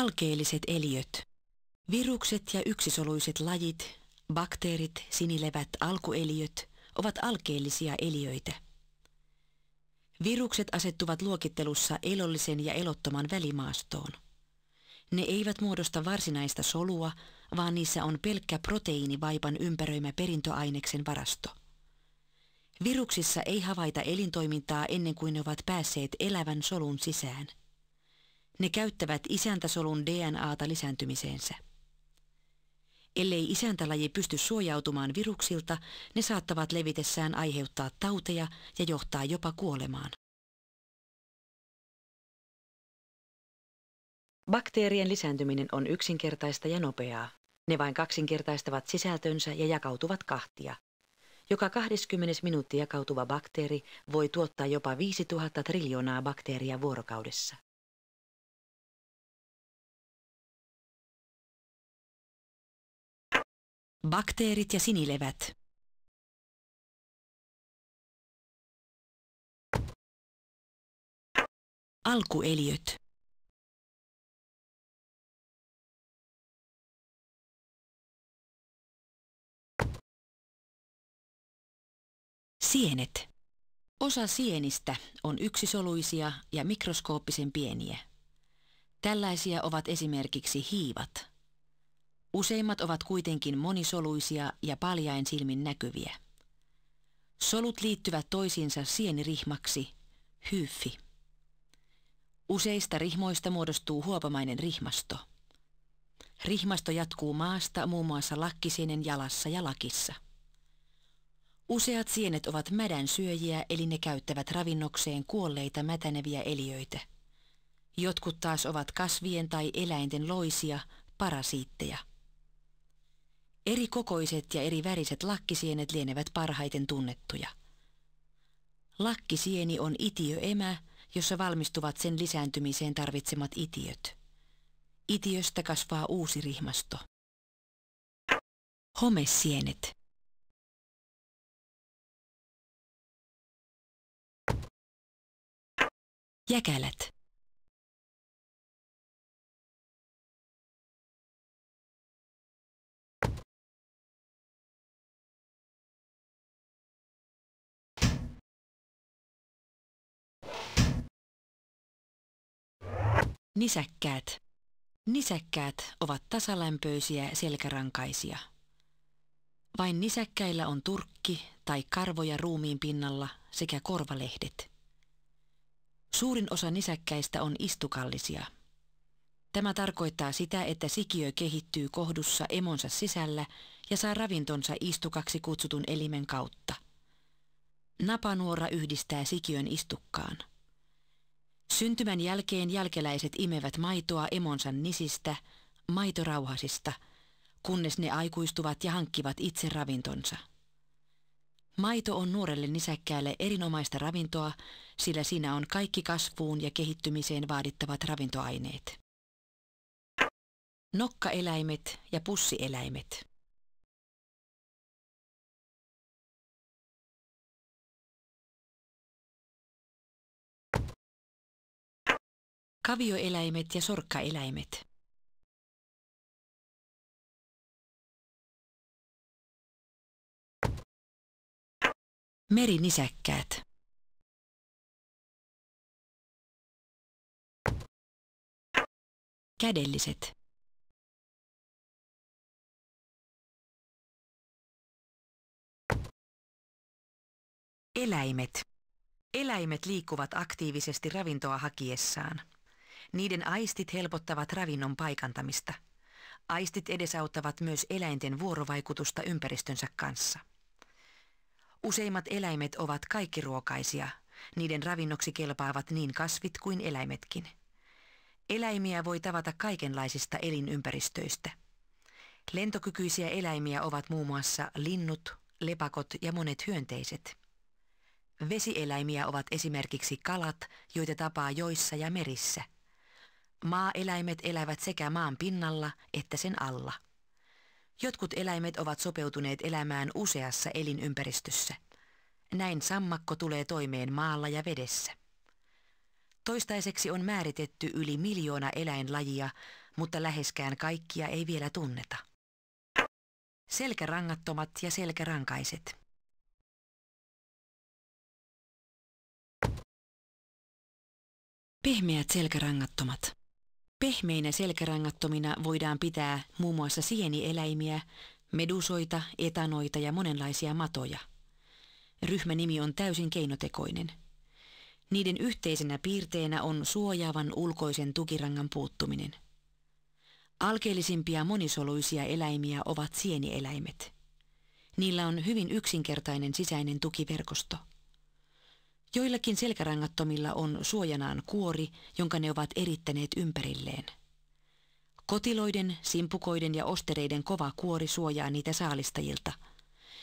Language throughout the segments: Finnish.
Alkeelliset eliöt. Virukset ja yksisoluiset lajit, bakteerit, sinilevät, alkueliöt ovat alkeellisia eliöitä. Virukset asettuvat luokittelussa elollisen ja elottoman välimaastoon. Ne eivät muodosta varsinaista solua, vaan niissä on pelkkä proteiinivaipan ympäröimä perintöaineksen varasto. Viruksissa ei havaita elintoimintaa ennen kuin ne ovat päässeet elävän solun sisään. Ne käyttävät isäntäsolun DNAta lisääntymiseensä. Ellei isäntälaji pysty suojautumaan viruksilta, ne saattavat levitessään aiheuttaa tauteja ja johtaa jopa kuolemaan. Bakteerien lisääntyminen on yksinkertaista ja nopeaa. Ne vain kaksinkertaistavat sisältönsä ja jakautuvat kahtia. Joka 20 minuutti jakautuva bakteeri voi tuottaa jopa 5000 triljoonaa bakteeria vuorokaudessa. Bakteerit ja sinilevät. Alkueliöt. Sienet. Osa sienistä on yksisoluisia ja mikroskooppisen pieniä. Tällaisia ovat esimerkiksi hiivat. Useimmat ovat kuitenkin monisoluisia ja paljain silmin näkyviä. Solut liittyvät toisiinsa sienirihmaksi, hyffi. Useista rihmoista muodostuu huopamainen rihmasto. Rihmasto jatkuu maasta muun muassa lakkisienen jalassa ja lakissa. Useat sienet ovat mädän syöjiä, eli ne käyttävät ravinnokseen kuolleita mätäneviä eliöitä. Jotkut taas ovat kasvien tai eläinten loisia, parasiitteja. Eri kokoiset ja eri väriset lakkisienet lienevät parhaiten tunnettuja. Lakkisieni on itiöemä, jossa valmistuvat sen lisääntymiseen tarvitsemat itiöt. Itiöstä kasvaa uusi rihmasto. Homesienet. Jäkälät. Nisäkkäät. Nisäkkäät ovat tasalämpöisiä selkärankaisia. Vain nisäkkäillä on turkki tai karvoja ruumiin pinnalla sekä korvalehdet. Suurin osa nisäkkäistä on istukallisia. Tämä tarkoittaa sitä, että sikiö kehittyy kohdussa emonsa sisällä ja saa ravintonsa istukaksi kutsutun elimen kautta. Napanuora yhdistää sikiön istukkaan. Syntymän jälkeen jälkeläiset imevät maitoa emonsa nisistä, maitorauhasista, kunnes ne aikuistuvat ja hankkivat itse ravintonsa. Maito on nuorelle nisäkkäälle erinomaista ravintoa, sillä siinä on kaikki kasvuun ja kehittymiseen vaadittavat ravintoaineet. Nokkaeläimet ja pussieläimet. Kavioeläimet ja sorkkaeläimet. Merinisäkkäät. Kädelliset. Eläimet. Eläimet liikkuvat aktiivisesti ravintoa hakiessaan. Niiden aistit helpottavat ravinnon paikantamista. Aistit edesauttavat myös eläinten vuorovaikutusta ympäristönsä kanssa. Useimmat eläimet ovat kaikkiruokaisia. Niiden ravinnoksi kelpaavat niin kasvit kuin eläimetkin. Eläimiä voi tavata kaikenlaisista elinympäristöistä. Lentokykyisiä eläimiä ovat muun muassa linnut, lepakot ja monet hyönteiset. Vesieläimiä ovat esimerkiksi kalat, joita tapaa joissa ja merissä. Maa-eläimet elävät sekä maan pinnalla että sen alla. Jotkut eläimet ovat sopeutuneet elämään useassa elinympäristössä. Näin sammakko tulee toimeen maalla ja vedessä. Toistaiseksi on määritetty yli miljoona eläinlajia, mutta läheskään kaikkia ei vielä tunneta. Selkärangattomat ja selkärankaiset. Pehmeät selkärangattomat. Pehmeinä selkärangattomina voidaan pitää muun muassa sienieläimiä, medusoita, etanoita ja monenlaisia matoja. Ryhmänimi on täysin keinotekoinen. Niiden yhteisenä piirteenä on suojaavan ulkoisen tukirangan puuttuminen. Alkeellisimpia monisoluisia eläimiä ovat sienieläimet. Niillä on hyvin yksinkertainen sisäinen tukiverkosto. Joillakin selkärangattomilla on suojanaan kuori, jonka ne ovat erittäneet ympärilleen. Kotiloiden, simpukoiden ja ostereiden kova kuori suojaa niitä saalistajilta.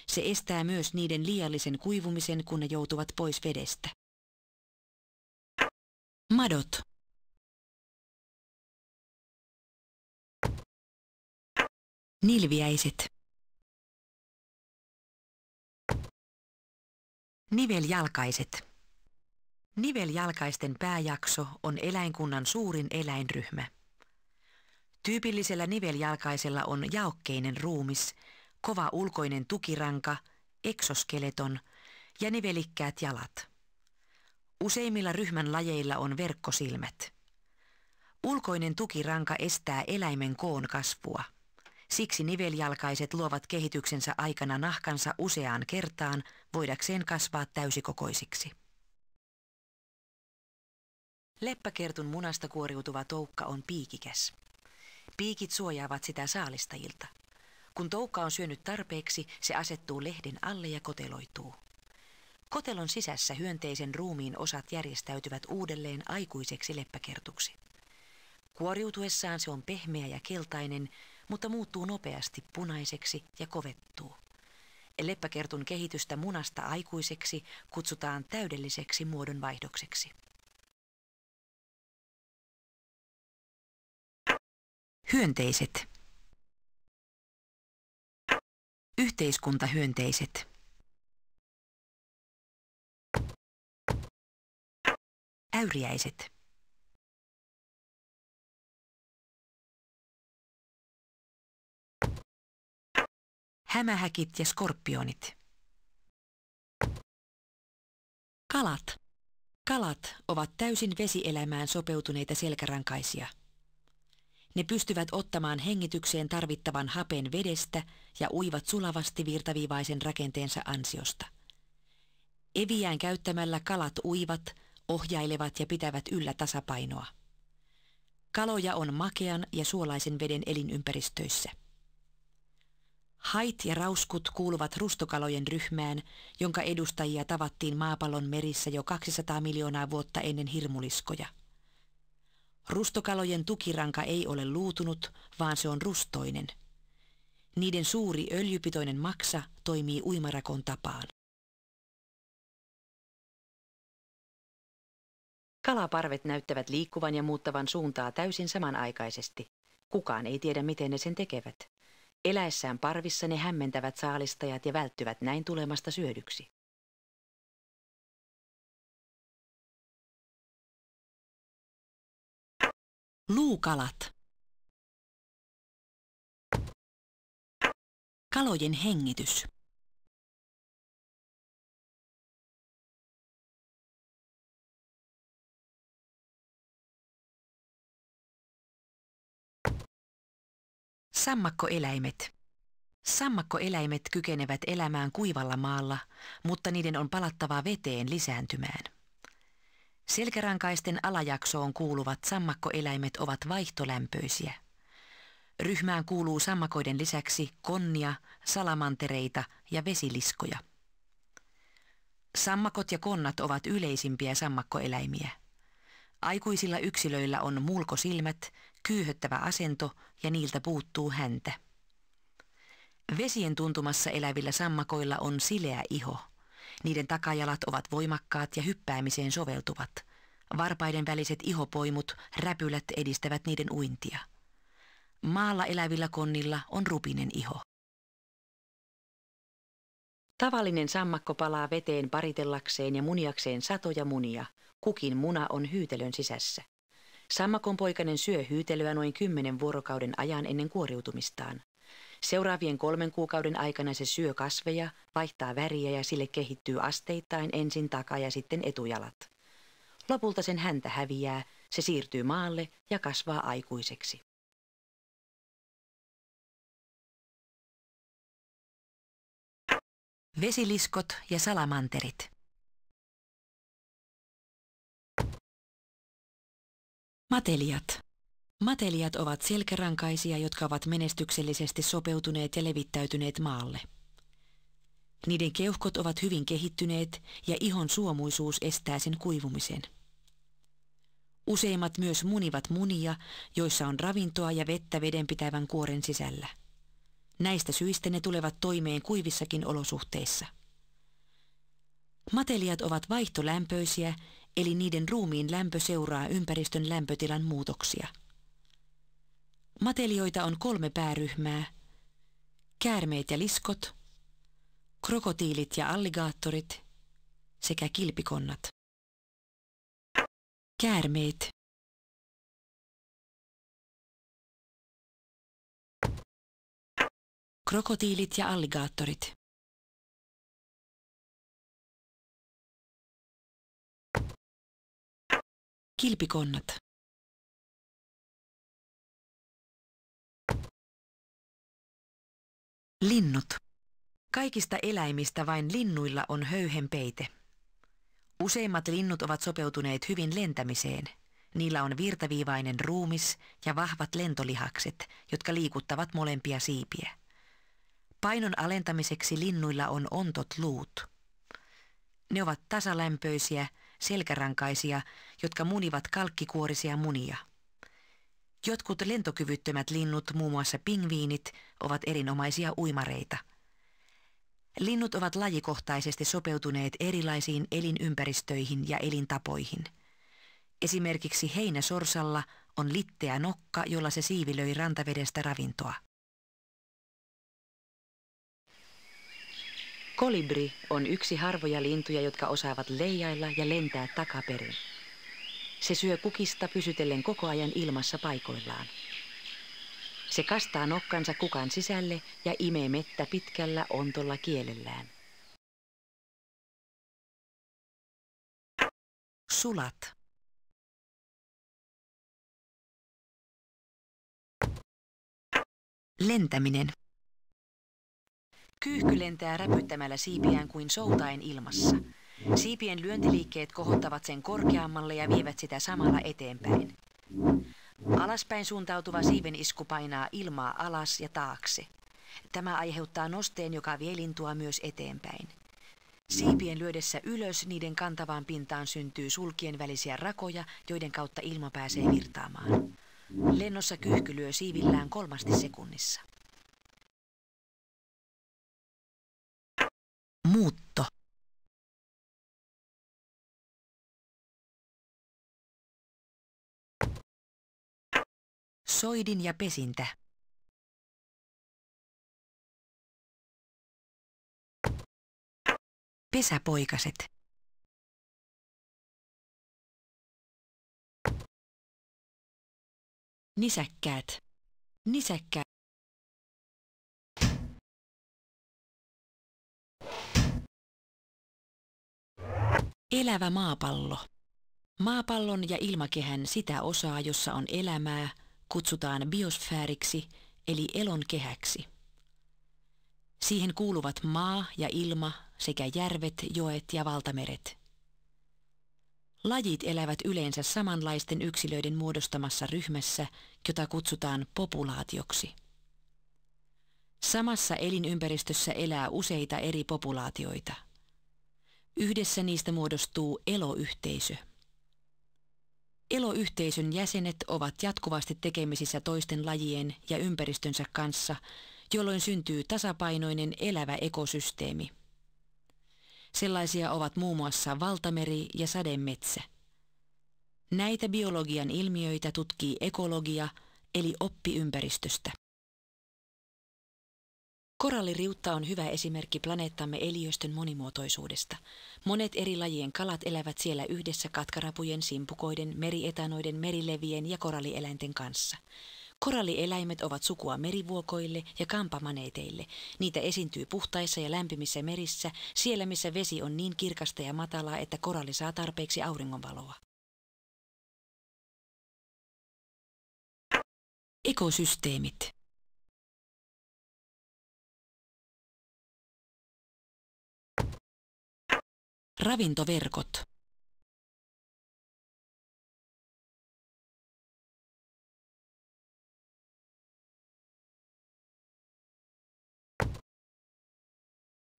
Se estää myös niiden liiallisen kuivumisen, kun ne joutuvat pois vedestä. Madot. Nilviäiset. Niveljalkaiset. Niveljalkaisten pääjakso on eläinkunnan suurin eläinryhmä. Tyypillisellä niveljalkaisella on jaokkeinen ruumis, kova ulkoinen tukiranka, eksoskeleton ja nivelikkäät jalat. Useimmilla ryhmän lajeilla on verkkosilmät. Ulkoinen tukiranka estää eläimen koon kasvua. Siksi niveljalkaiset luovat kehityksensä aikana nahkansa useaan kertaan voidakseen kasvaa täysikokoisiksi. Leppäkertun munasta kuoriutuva toukka on piikikäs. Piikit suojaavat sitä saalistajilta. Kun toukka on syönyt tarpeeksi, se asettuu lehden alle ja koteloituu. Kotelon sisässä hyönteisen ruumiin osat järjestäytyvät uudelleen aikuiseksi leppäkertuksi. Kuoriutuessaan se on pehmeä ja keltainen, mutta muuttuu nopeasti punaiseksi ja kovettuu. Leppäkertun kehitystä munasta aikuiseksi kutsutaan täydelliseksi muodonvaihdokseksi. Hyönteiset. Yhteiskuntahyönteiset. Äyriäiset. Hämähäkit ja skorpionit. Kalat. Kalat ovat täysin vesielämään sopeutuneita selkärankaisia. Ne pystyvät ottamaan hengitykseen tarvittavan hapen vedestä ja uivat sulavasti virtaviivaisen rakenteensa ansiosta. Eviään käyttämällä kalat uivat, ohjailevat ja pitävät yllä tasapainoa. Kaloja on makean ja suolaisen veden elinympäristöissä. Hait ja rauskut kuuluvat rustokalojen ryhmään, jonka edustajia tavattiin maapallon merissä jo 200 miljoonaa vuotta ennen hirmuliskoja. Rustokalojen tukiranka ei ole luutunut, vaan se on rustoinen. Niiden suuri öljypitoinen maksa toimii uimarakon tapaan. Kalaparvet näyttävät liikkuvan ja muuttavan suuntaa täysin samanaikaisesti. Kukaan ei tiedä, miten ne sen tekevät. Eläessään parvissa ne hämmentävät saalistajat ja välttyvät näin tulemasta syödyksi. Luukalat. Kalojen hengitys. Sammakkoeläimet. Sammakkoeläimet kykenevät elämään kuivalla maalla, mutta niiden on palattava veteen lisääntymään. Selkärankaisten alajaksoon kuuluvat sammakkoeläimet ovat vaihtolämpöisiä. Ryhmään kuuluu sammakoiden lisäksi konnia, salamantereita ja vesiliskoja. Sammakot ja konnat ovat yleisimpiä sammakkoeläimiä. Aikuisilla yksilöillä on mulkosilmät, kyyhöttävä asento ja niiltä puuttuu häntä. Vesien tuntumassa elävillä sammakoilla on sileä iho. Niiden takajalat ovat voimakkaat ja hyppäämiseen soveltuvat. Varpaiden väliset ihopoimut, räpylät edistävät niiden uintia. Maalla elävillä konnilla on rupinen iho. Tavallinen sammakko palaa veteen paritellakseen ja muniakseen satoja munia. Kukin muna on hyytelön sisässä. Sammakonpoikainen syö hyytelyä noin kymmenen vuorokauden ajan ennen kuoriutumistaan. Seuraavien kolmen kuukauden aikana se syö kasveja, vaihtaa väriä ja sille kehittyy asteittain ensin taka- ja sitten etujalat. Lopulta sen häntä häviää, se siirtyy maalle ja kasvaa aikuiseksi. Vesiliskot ja salamanterit. Matelijat. Matelijat ovat selkärankaisia, jotka ovat menestyksellisesti sopeutuneet ja levittäytyneet maalle. Niiden keuhkot ovat hyvin kehittyneet ja ihon suomuisuus estää sen kuivumisen. Useimmat myös munivat munia, joissa on ravintoa ja vettä vedenpitävän kuoren sisällä. Näistä syistä ne tulevat toimeen kuivissakin olosuhteissa. Matelijat ovat vaihtolämpöisiä, eli niiden ruumiin lämpö seuraa ympäristön lämpötilan muutoksia. Matelioita on kolme pääryhmää. Käärmeet ja liskot, krokotiilit ja alligaattorit sekä kilpikonnat. Käärmeet Krokotiilit ja alligaattorit. Kilpikonnat. Linnut. Kaikista eläimistä vain linnuilla on höyhenpeite. Useimmat linnut ovat sopeutuneet hyvin lentämiseen. Niillä on virtaviivainen ruumis ja vahvat lentolihakset, jotka liikuttavat molempia siipiä. Painon alentamiseksi linnuilla on ontot luut. Ne ovat tasalämpöisiä, selkärankaisia, jotka munivat kalkkikuorisia munia. Jotkut lentokyvyttömät linnut, muun muassa pingviinit, ovat erinomaisia uimareita. Linnut ovat lajikohtaisesti sopeutuneet erilaisiin elinympäristöihin ja elintapoihin. Esimerkiksi heinäsorsalla on litteä nokka, jolla se siivilöi rantavedestä ravintoa. Kolibri on yksi harvoja lintuja, jotka osaavat leijailla ja lentää takaperin. Se syö kukista pysytellen koko ajan ilmassa paikoillaan. Se kastaa nokkansa kukan sisälle ja imee mettä pitkällä ontolla kielellään. Sulat. Lentäminen. Kyyhky lentää räpyttämällä siipiään kuin soutaen ilmassa. Siipien lyöntiliikkeet kohottavat sen korkeammalle ja vievät sitä samalla eteenpäin. Alaspäin suuntautuva siiven isku painaa ilmaa alas ja taakse. Tämä aiheuttaa nosteen, joka vie lintua myös eteenpäin. Siipien lyödessä ylös niiden kantavaan pintaan syntyy sulkien välisiä rakoja, joiden kautta ilma pääsee virtaamaan. Lennossa kyyhky lyö siivillään kolmasti sekunnissa. Muutto. Soidin ja pesintä. Pesäpoikaset. Nisäkkäät. Nisäkkäät. Elävä maapallo. Maapallon ja ilmakehän sitä osaa, jossa on elämää, kutsutaan biosfääriksi eli elon kehäksi. Siihen kuuluvat maa ja ilma sekä järvet, joet ja valtameret. Lajit elävät yleensä samanlaisten yksilöiden muodostamassa ryhmässä, jota kutsutaan populaatioksi. Samassa elinympäristössä elää useita eri populaatioita – Yhdessä niistä muodostuu eloyhteisö. Eloyhteisön jäsenet ovat jatkuvasti tekemisissä toisten lajien ja ympäristönsä kanssa, jolloin syntyy tasapainoinen elävä ekosysteemi. Sellaisia ovat muun muassa valtameri ja sademetsä. Näitä biologian ilmiöitä tutkii ekologia eli oppi ympäristöstä. Koralliriutta on hyvä esimerkki planeettamme eliöstön monimuotoisuudesta. Monet eri lajien kalat elävät siellä yhdessä katkarapujen, simpukoiden, merietanoiden, merilevien ja korallieläinten kanssa. Korallieläimet ovat sukua merivuokoille ja kampamaneeteille. Niitä esiintyy puhtaissa ja lämpimissä merissä, siellä missä vesi on niin kirkasta ja matalaa, että koralli saa tarpeeksi auringonvaloa. Ekosysteemit. Ravintoverkot.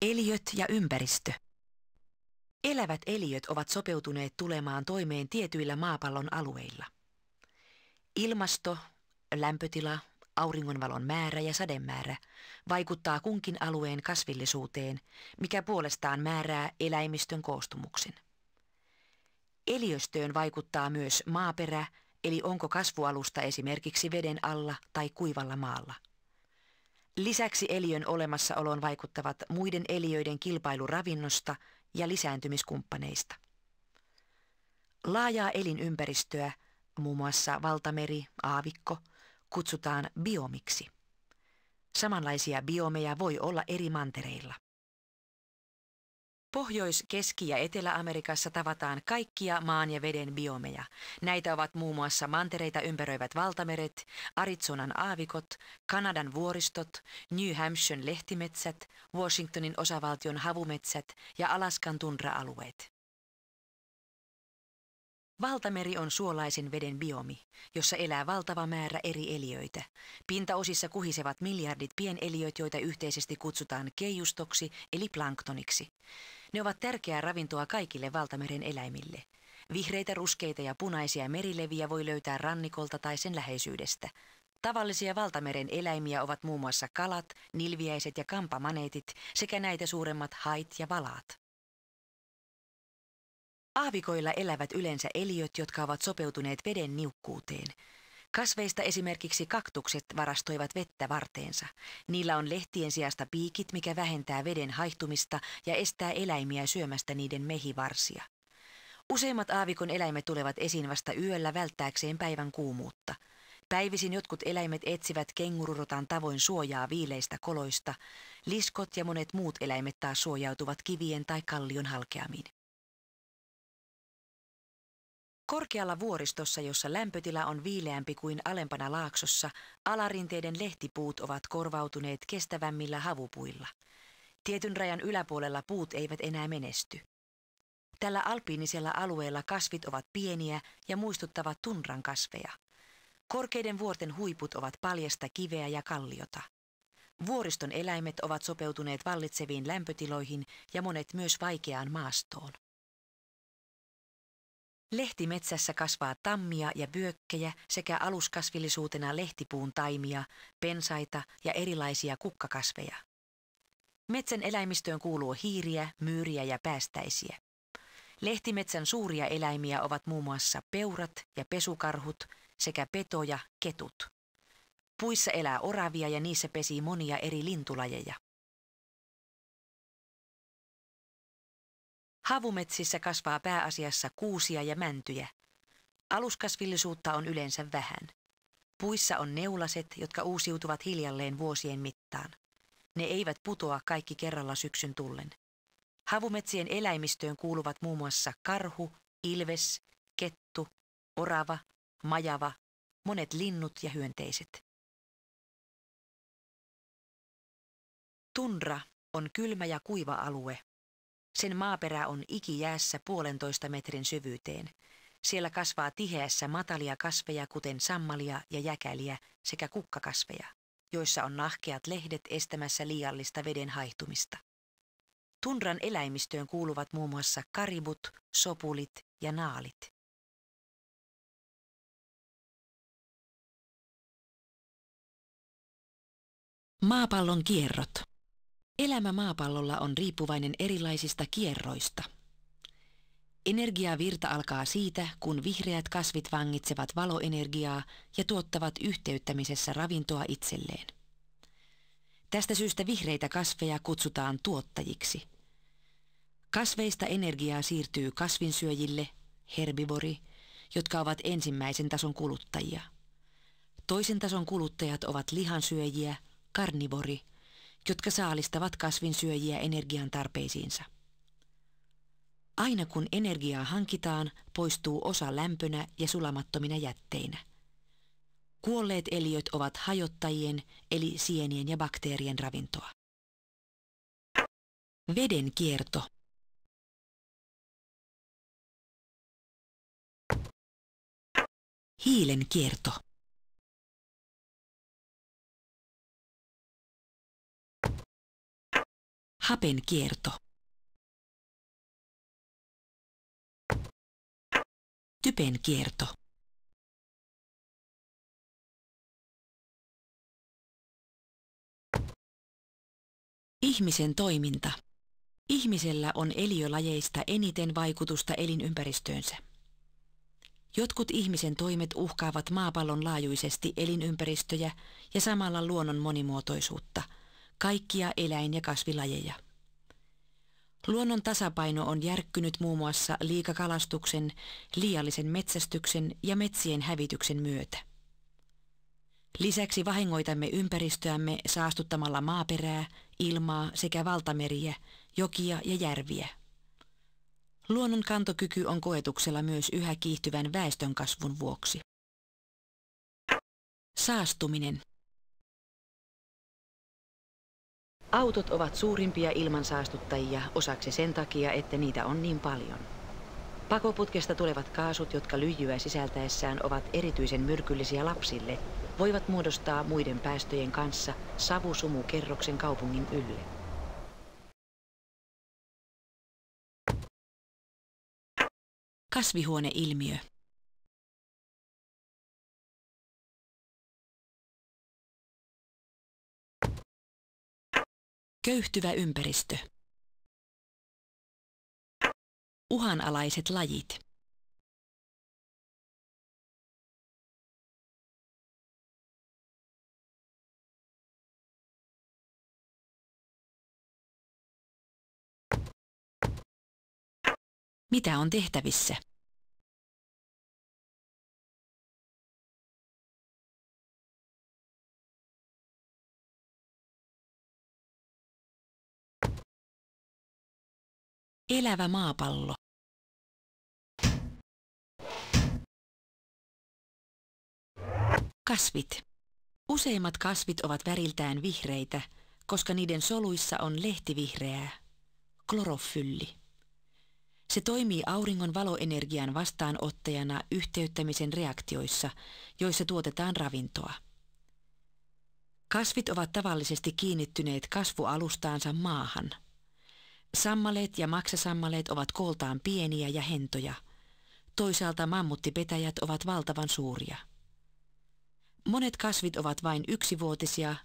Eliöt ja ympäristö. Elävät eliöt ovat sopeutuneet tulemaan toimeen tietyillä maapallon alueilla. Ilmasto, lämpötila, auringonvalon määrä ja sademäärä vaikuttaa kunkin alueen kasvillisuuteen, mikä puolestaan määrää eläimistön koostumuksen. Eliöstöön vaikuttaa myös maaperä, eli onko kasvualusta esimerkiksi veden alla tai kuivalla maalla. Lisäksi eliön olemassaoloon vaikuttavat muiden eliöiden kilpailu ravinnosta ja lisääntymiskumppaneista. Laajaa elinympäristöä, muun muassa valtameri, aavikko, kutsutaan biomiksi. Samanlaisia biomeja voi olla eri mantereilla. Pohjois-, Keski- ja Etelä-Amerikassa tavataan kaikkia maan ja veden biomeja. Näitä ovat muun muassa mantereita ympäröivät valtameret, Arizonan aavikot, Kanadan vuoristot, New Hampshiren lehtimetsät, Washingtonin osavaltion havumetsät ja Alaskan tundra-alueet. Valtameri on suolaisen veden biomi, jossa elää valtava määrä eri eliöitä. Pintaosissa kuhisevat miljardit pieneliöt, joita yhteisesti kutsutaan keijustoksi eli planktoniksi. Ne ovat tärkeää ravintoa kaikille valtameren eläimille. Vihreitä, ruskeita ja punaisia merileviä voi löytää rannikolta tai sen läheisyydestä. Tavallisia valtameren eläimiä ovat muun muassa kalat, nilviäiset ja kampamaneetit sekä näitä suuremmat hait ja valaat. Aavikoilla elävät yleensä eliöt, jotka ovat sopeutuneet veden niukkuuteen. Kasveista esimerkiksi kaktukset varastoivat vettä varteensa. Niillä on lehtien sijasta piikit, mikä vähentää veden haihtumista ja estää eläimiä syömästä niiden mehivarsia. Useimmat aavikon eläimet tulevat esiin vasta yöllä välttääkseen päivän kuumuutta. Päivisin jotkut eläimet etsivät kengururotan tavoin suojaa viileistä koloista. Liskot ja monet muut eläimet taas suojautuvat kivien tai kallion halkeamiin. Korkealla vuoristossa, jossa lämpötila on viileämpi kuin alempana laaksossa, alarinteiden lehtipuut ovat korvautuneet kestävämmillä havupuilla. Tietyn rajan yläpuolella puut eivät enää menesty. Tällä alpiinisella alueella kasvit ovat pieniä ja muistuttavat tunran kasveja. Korkeiden vuorten huiput ovat paljasta kiveä ja kalliota. Vuoriston eläimet ovat sopeutuneet vallitseviin lämpötiloihin ja monet myös vaikeaan maastoon. Lehtimetsässä kasvaa tammia ja byökkejä sekä aluskasvillisuutena lehtipuun taimia, pensaita ja erilaisia kukkakasveja. Metsän eläimistöön kuuluu hiiriä, myyriä ja päästäisiä. Lehtimetsän suuria eläimiä ovat muun muassa peurat ja pesukarhut sekä peto ja ketut. Puissa elää oravia ja niissä pesii monia eri lintulajeja. Havumetsissä kasvaa pääasiassa kuusia ja mäntyjä. Aluskasvillisuutta on yleensä vähän. Puissa on neulaset, jotka uusiutuvat hiljalleen vuosien mittaan. Ne eivät putoa kaikki kerralla syksyn tullen. Havumetsien eläimistöön kuuluvat muun muassa karhu, ilves, kettu, orava, majava, monet linnut ja hyönteiset. Tundra on kylmä ja kuiva alue, sen maaperä on ikijäässä puolentoista metrin syvyyteen. Siellä kasvaa tiheässä matalia kasveja, kuten sammalia ja jäkäliä sekä kukkakasveja, joissa on nahkeat lehdet estämässä liiallista veden haihtumista. Tundran eläimistöön kuuluvat muun muassa karibut, sopulit ja naalit. Maapallon kierrot. Elämä maapallolla on riippuvainen erilaisista kierroista. Energiavirta alkaa siitä, kun vihreät kasvit vangitsevat valoenergiaa ja tuottavat yhteyttämisessä ravintoa itselleen. Tästä syystä vihreitä kasveja kutsutaan tuottajiksi. Kasveista energiaa siirtyy kasvinsyöjille, herbivori, jotka ovat ensimmäisen tason kuluttajia. Toisen tason kuluttajat ovat lihansyöjiä, karnivori, jotka saalistavat kasvinsyöjiä energian tarpeisiinsa. Aina kun energiaa hankitaan, poistuu osa lämpönä ja sulamattomina jätteinä. Kuolleet eliöt ovat hajottajien eli sienien ja bakteerien ravintoa. Veden kierto. Hiilen kierto. Hapen kierto. Typen kierto. Ihmisen toiminta. Ihmisellä on eliölajeista eniten vaikutusta elinympäristöönsä. Jotkut ihmisen toimet uhkaavat maapallon laajuisesti elinympäristöjä ja samalla luonnon monimuotoisuutta, kaikkia eläin- ja kasvilajeja. Luonnon tasapaino on järkkynyt muun muassa liikakalastuksen, liiallisen metsästyksen ja metsien hävityksen myötä. Lisäksi vahingoitamme ympäristöämme saastuttamalla maaperää, ilmaa sekä valtameriä, jokia ja järviä. Luonnon kantokyky on koetuksella myös yhä kiihtyvän väestönkasvun vuoksi. Saastuminen. Autot ovat suurimpia ilmansaastuttajia osaksi sen takia, että niitä on niin paljon. Pakoputkesta tulevat kaasut, jotka lyijyä sisältäessään ovat erityisen myrkyllisiä lapsille, voivat muodostaa muiden päästöjen kanssa savusumukerroksen kaupungin ylle. Kasvihuoneilmiö. Köyhtyvä ympäristö. Uhanalaiset lajit. Mitä on tehtävissä? Elävä maapallo. Kasvit. Useimmat kasvit ovat väriltään vihreitä, koska niiden soluissa on lehtivihreää, klorofylli. Se toimii auringon valoenergian vastaanottajana yhteyttämisen reaktioissa, joissa tuotetaan ravintoa. Kasvit ovat tavallisesti kiinnittyneet kasvualustaansa maahan. Sammaleet ja maksasammaleet ovat kooltaan pieniä ja hentoja. Toisaalta mammuttipetäjät ovat valtavan suuria. Monet kasvit ovat vain yksivuotisia,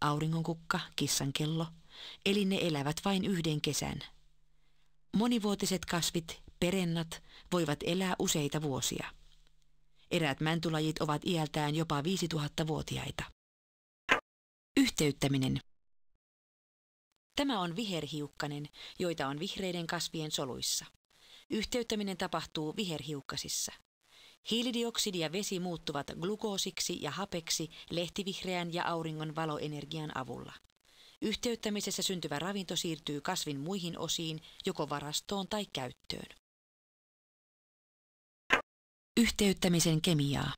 auringonkukka, kissankello, eli ne elävät vain yhden kesän – Monivuotiset kasvit, perennat, voivat elää useita vuosia. Eräät mäntulajit ovat iältään jopa 5000-vuotiaita. Yhteyttäminen. Tämä on viherhiukkanen, joita on vihreiden kasvien soluissa. Yhteyttäminen tapahtuu viherhiukkasissa. Hiilidioksidi ja vesi muuttuvat glukoosiksi ja hapeksi lehtivihreän ja auringon valoenergian avulla. Yhteyttämisessä syntyvä ravinto siirtyy kasvin muihin osiin, joko varastoon tai käyttöön. Yhteyttämisen kemiaa.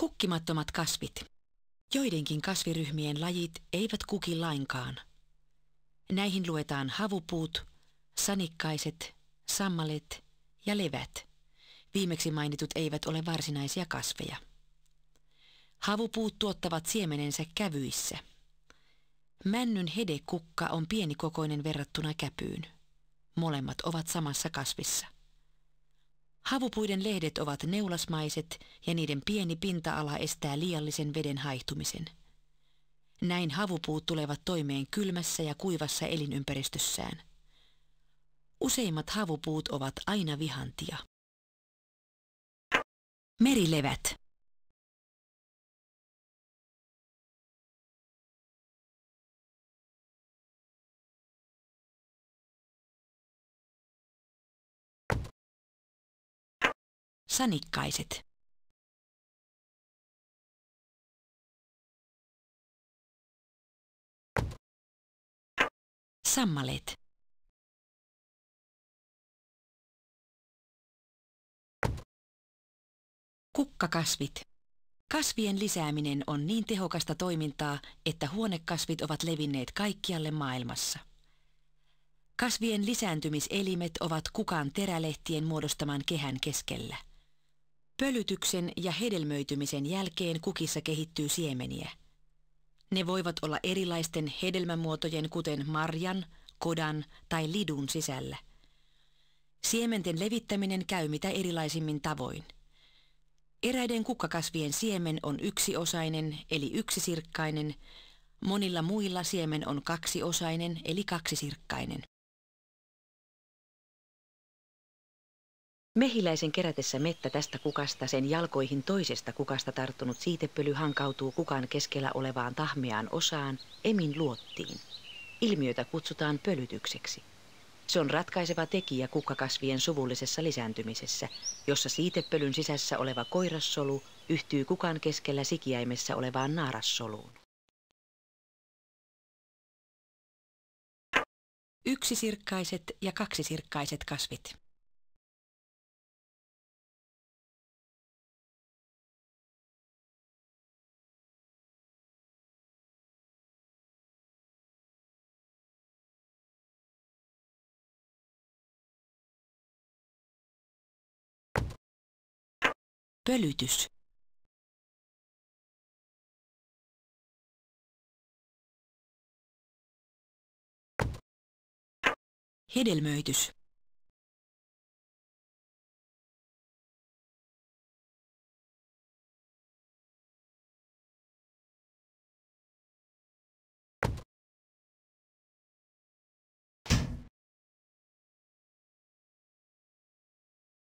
Kukkimattomat kasvit. Joidenkin kasviryhmien lajit eivät kuki lainkaan. Näihin luetaan havupuut, sanikkaiset, sammalet ja levät. Viimeksi mainitut eivät ole varsinaisia kasveja. Havupuut tuottavat siemenensä kävyissä. Männyn hedekukka on pienikokoinen verrattuna käpyyn. Molemmat ovat samassa kasvissa. Havupuiden lehdet ovat neulasmaiset ja niiden pieni pinta-ala estää liiallisen veden haihtumisen. Näin havupuut tulevat toimeen kylmässä ja kuivassa elinympäristössään. Useimmat havupuut ovat aina vihantia. Merilevät. Sanikkaiset. Sammalet. Kukkakasvit. Kasvien lisääminen on niin tehokasta toimintaa, että huonekasvit ovat levinneet kaikkialle maailmassa. Kasvien lisääntymiselimet ovat kukan terälehtien muodostaman kehän keskellä. Pölytyksen ja hedelmöitymisen jälkeen kukissa kehittyy siemeniä. Ne voivat olla erilaisten hedelmämuotojen kuten marjan, kodan tai lidun sisällä. Siementen levittäminen käy mitä erilaisimmin tavoin. Eräiden kukkakasvien siemen on yksiosainen eli yksisirkkainen, monilla muilla siemen on kaksiosainen eli kaksisirkkainen. Mehiläisen kerätessä mettä tästä kukasta sen jalkoihin toisesta kukasta tarttunut siitepöly hankautuu kukan keskellä olevaan tahmeaan osaan, emin luottiin. Ilmiötä kutsutaan pölytykseksi. Se on ratkaiseva tekijä kukkakasvien suvullisessa lisääntymisessä, jossa siitepölyn sisässä oleva koirassolu yhtyy kukan keskellä sikiäimessä olevaan naarassoluun. Yksisirkkaiset ja kaksisirkkaiset kasvit. Pölytys. Hedelmöitys.